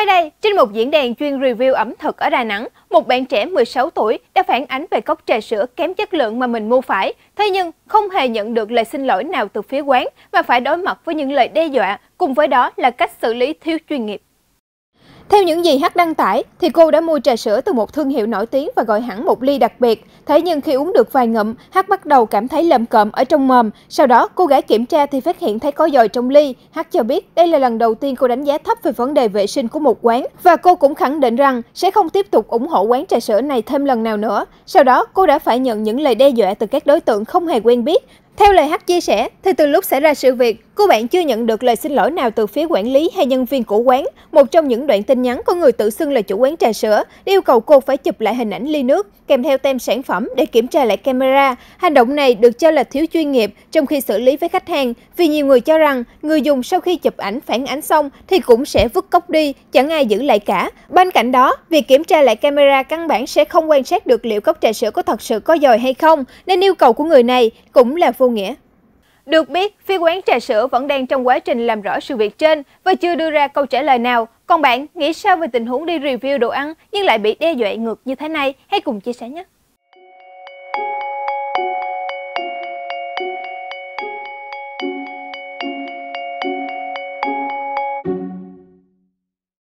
Mới đây, trên một diễn đàn chuyên review ẩm thực ở Đà Nẵng, một bạn trẻ 16 tuổi đã phản ánh về cốc trà sữa kém chất lượng mà mình mua phải. Thế nhưng không hề nhận được lời xin lỗi nào từ phía quán mà phải đối mặt với những lời đe dọa, cùng với đó là cách xử lý thiếu chuyên nghiệp. Theo những gì H đăng tải, thì cô đã mua trà sữa từ một thương hiệu nổi tiếng và gọi hẳn một ly đặc biệt. Thế nhưng khi uống được vài ngụm, H bắt đầu cảm thấy lầm cộm ở trong mồm. Sau đó, cô gái kiểm tra thì phát hiện thấy có dòi trong ly. H cho biết đây là lần đầu tiên cô đánh giá thấp về vấn đề vệ sinh của một quán. Và cô cũng khẳng định rằng sẽ không tiếp tục ủng hộ quán trà sữa này thêm lần nào nữa. Sau đó, cô đã phải nhận những lời đe dọa từ các đối tượng không hề quen biết. Theo lời H chia sẻ, thì từ lúc xảy ra sự việc, cô bạn chưa nhận được lời xin lỗi nào từ phía quản lý hay nhân viên của quán. Một trong những đoạn tin nhắn có người tự xưng là chủ quán trà sữa, yêu cầu cô phải chụp lại hình ảnh ly nước kèm theo tem sản phẩm để kiểm tra lại camera. Hành động này được cho là thiếu chuyên nghiệp trong khi xử lý với khách hàng, vì nhiều người cho rằng người dùng sau khi chụp ảnh phản ánh xong thì cũng sẽ vứt cốc đi, chẳng ai giữ lại cả. Bên cạnh đó, việc kiểm tra lại camera căn bản sẽ không quan sát được liệu cốc trà sữa có thật sự có dòi hay không, nên yêu cầu của người này cũng là vô nghĩa. Được biết, phía quán trà sữa vẫn đang trong quá trình làm rõ sự việc trên và chưa đưa ra câu trả lời nào. Còn bạn, nghĩ sao về tình huống đi review đồ ăn nhưng lại bị đe dọa ngược như thế này? Hãy cùng chia sẻ nhé!